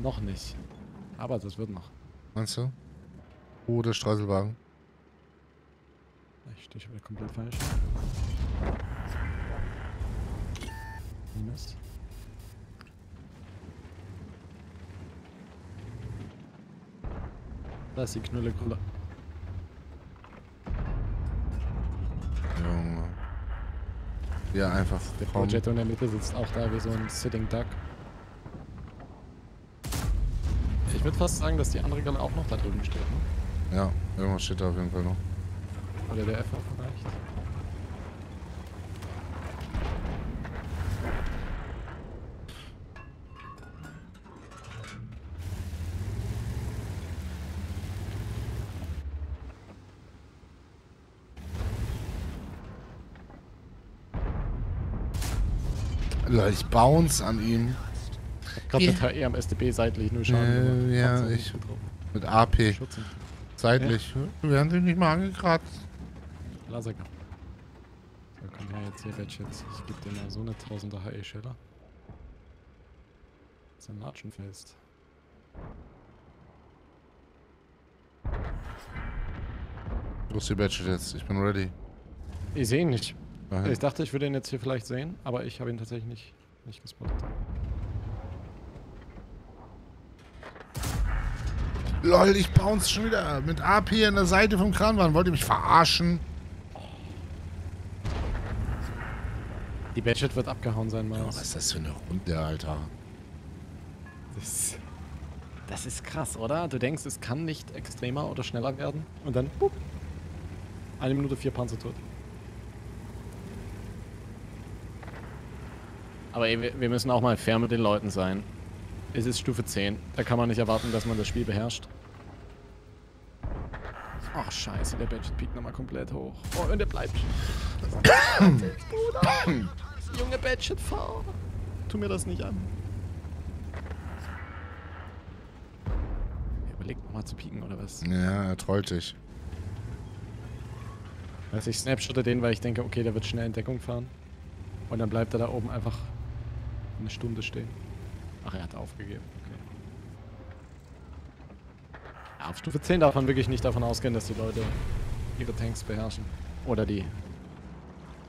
Noch nicht. Aber das wird noch. Meinst du? Oh, der Streuselwagen. Ich stehe schon wieder komplett falsch. Mist. Da ist die Knülle Grülle. Ja, einfach. Der Progetto in der Mitte sitzt auch da wie so ein Sitting Duck. Ich würde fast sagen, dass die andere Gun auch noch da drüben steht. Ne? Ja, irgendwas steht da auf jeden Fall noch. Oder der FV vielleicht. Ich bounce an ihm. Gerade mit HE am STB seitlich nur Schaden. Äh, ja, ich. Mit AP. Schützen. Seitlich. Ja. Werden sie nicht mal angekratzt. Lasergun. So, komm her jetzt hier, Batch jetzt. Ich geb dir mal so eine 1000er HE-Scheller. Das ist ein Latschenfest. Wo ist die Batch jetzt? Ich bin ready. Ich sehe ihn nicht. Aha. Ich dachte, ich würde ihn jetzt hier vielleicht sehen, aber ich habe ihn tatsächlich nicht, nicht gespottet. LOL, ich bounce schon wieder mit AP an der Seite vom Kranwagen. Wollt ihr mich verarschen? Die Badget wird abgehauen sein, Miles. Oh, was ist das für eine Runde, Alter? Das, das ist krass, oder? Du denkst, es kann nicht extremer oder schneller werden und dann, bup, eine Minute vier Panzer tot. Aber ey, wir müssen auch mal fair mit den Leuten sein. Es ist Stufe 10. Da kann man nicht erwarten, dass man das Spiel beherrscht. Ach scheiße, der Badge piekt nochmal komplett hoch. Oh, und der bleibt. [COUGHS] Junge Badget, fahr. Tu mir das nicht an. Er überlegt nochmal zu pieken, oder was? Ja, er trollt dich. Also ich snapshotte den, weil ich denke, okay, der wird schnell in Deckung fahren. Und dann bleibt er da oben einfach eine Stunde stehen. Ach, er hat aufgegeben. Okay. Ja, auf Stufe 10 darf man wirklich nicht davon ausgehen, dass die Leute ihre Tanks beherrschen. Oder die,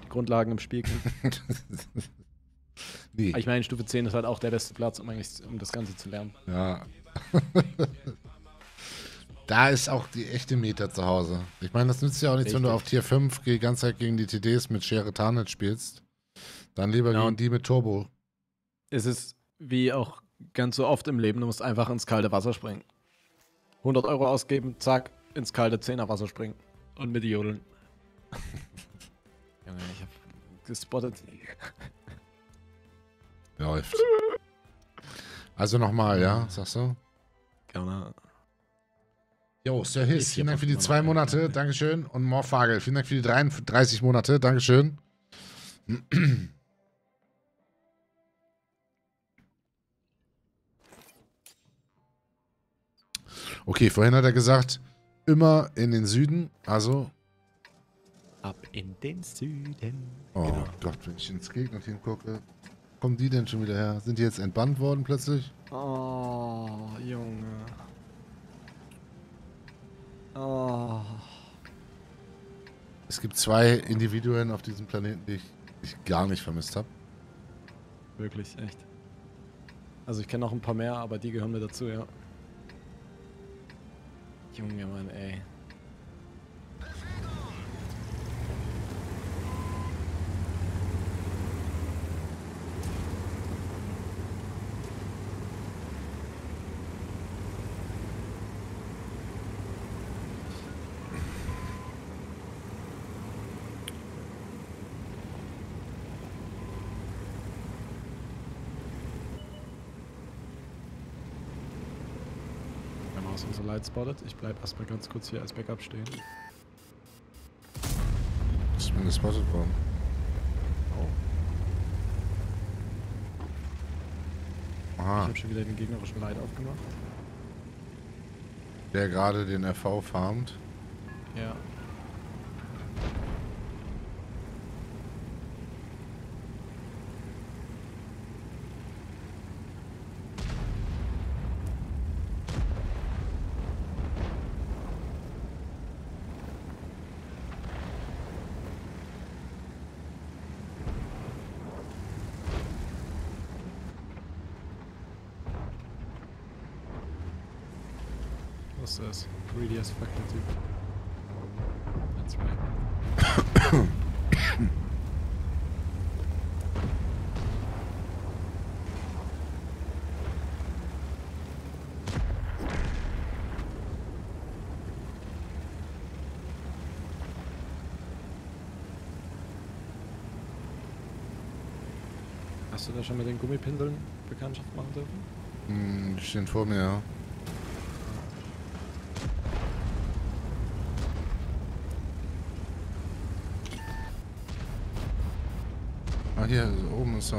die Grundlagen im Spiel [LAUGHS] nee. Ich meine, Stufe 10 ist halt auch der beste Platz, um eigentlich um das Ganze zu lernen. Ja. [LAUGHS] da ist auch die echte Meta zu Hause. Ich meine, das nützt ja auch nichts, Richtig. wenn du auf Tier 5 die ganze Zeit gegen die TDs mit Schere Tarnet spielst. Dann lieber ja, gegen die mit Turbo es ist wie auch ganz so oft im Leben, du musst einfach ins kalte Wasser springen. 100 Euro ausgeben, zack, ins kalte 10er Wasser springen. Und mit jodeln. [LAUGHS] Junge, ich hab gespottet. Läuft. Also nochmal, ja, sagst du? Gerne. Jo, Sir Hiss, vielen Dank für die zwei. Monate, Dankeschön. Und Morfagel, vielen Dank für die 33 Monate, Dankeschön. Okay, vorhin hat er gesagt, immer in den Süden, also Ab in den Süden. Oh Genau. Gott, wenn ich ins Gegnerteam gucke. Kommen die denn schon wieder her? Sind die jetzt entbannt worden plötzlich? Oh, Junge. Oh. Es gibt zwei Individuen auf diesem Planeten, die ich, die ich gar nicht vermisst habe. Wirklich, echt. Also ich kenne noch ein paar mehr, aber die gehören mir dazu, ja. Junge, Mann, ey. Eh. Unser Light spottet, ich bleib erstmal ganz kurz hier als Backup stehen. Ich bin gespottet worden. Oh. Ich Aha, habe schon wieder den gegnerischen Light aufgemacht. der gerade den RV farmt. Ja. Was ist das? Greedy as fuck, der Typ. That's right. Hast du da schon mit den Gummipinseln Bekanntschaft machen dürfen? Hm, die stehen vor mir, ja. Ah, hier oben ist er. Ne? Feuererlaubnis erteilt. Wir haben sie.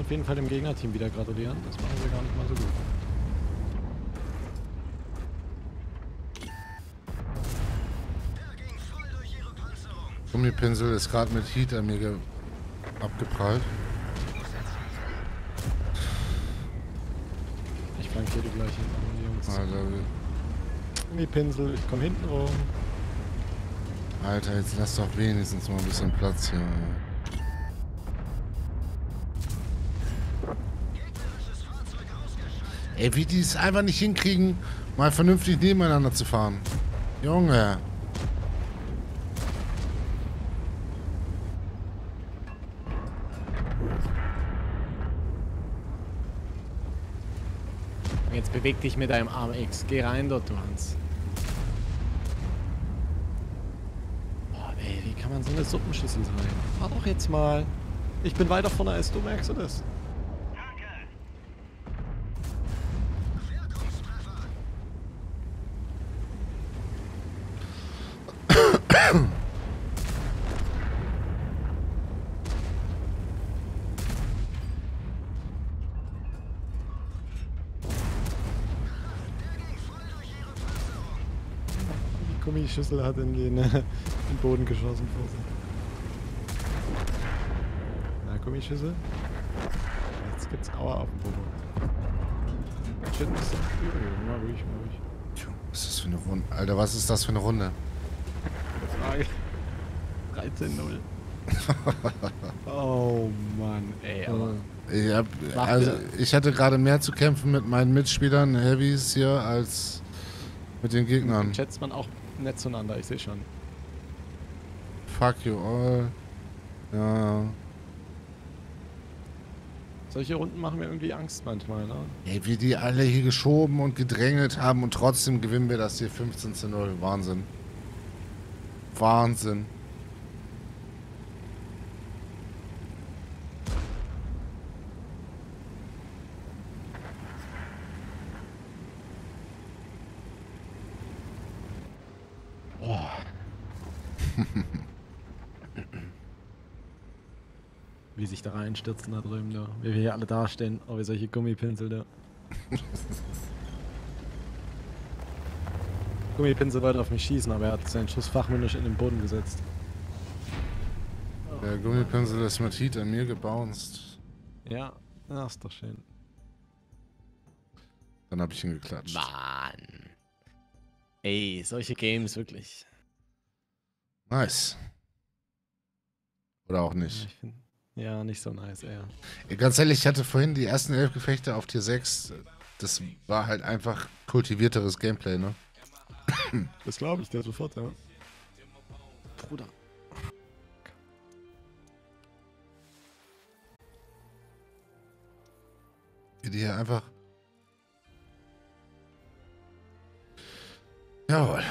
Auf jeden Fall dem Gegnerteam wieder gratulieren. Das machen sie gar nicht mal so gut. Gummipinsel ist gerade mit Heat an mir ge abgeprallt. Ich flankiere die gleich hinten rum, die Jungs. Alter, Gummipinsel, ich komme hinten rum. Alter, jetzt lass doch wenigstens mal ein bisschen Platz hier. Gegnerisches Fahrzeug ausgeschaltet. Ey, wie die es einfach nicht hinkriegen, mal vernünftig nebeneinander zu fahren. Junge. Jetzt beweg dich mit deinem Arm X. Geh rein dort, du Hans. Boah, ey, wie kann man so eine Suppenschüssel sein? Fahr doch jetzt mal. Ich bin weiter vorne als du, merkst du das? Wirkungstreffer. Der ging voll durch ihre Panzerung. Die Gummischüssel hat in den, [LAUGHS] äh, den Boden geschossen vor sich. Na, Gummischüssel. Jetzt gibt's Aua auf dem Boden. Shit, ein bisschen. Mal ruhig, mal ruhig. Tja, Was ist das für eine Runde? Alter, was ist das für eine Runde? Frage. 13-0. [LAUGHS] Oh Mann, ey, aber. Ich, hab, also, ich hatte gerade mehr zu kämpfen mit meinen Mitspielern, Heavies hier, als mit den Gegnern. Schätzt man auch nett zueinander, ich sehe schon. Fuck you all. Ja. Solche Runden machen mir irgendwie Angst manchmal, ne? Ey, wie die alle hier geschoben und gedrängelt haben und trotzdem gewinnen wir das hier 15 zu 0. Wahnsinn. Wahnsinn. Wie sich da reinstürzen da drüben, da. Wie wir hier alle dastehen, oh, wie solche Gummipinsel da. [LAUGHS] Gummipinsel wollte auf mich schießen, aber er hat seinen Schuss fachmännisch in den Boden gesetzt. Der Gummipinsel ist mit Heat an mir gebounced. Ja, das ist doch schön. Dann hab ich ihn geklatscht. Mann. Ey, solche Games wirklich. Nice. Oder auch Ja, nicht. ich find, ja nicht so nice, eher. Ey, Ganz ehrlich, ich hatte vorhin die ersten elf Gefechte auf Tier 6. Das war halt einfach kultivierteres Gameplay, ne? [COUGHS] Das glaube ich dir sofort, ja. Bruder. Wie die hier einfach. Jawohl.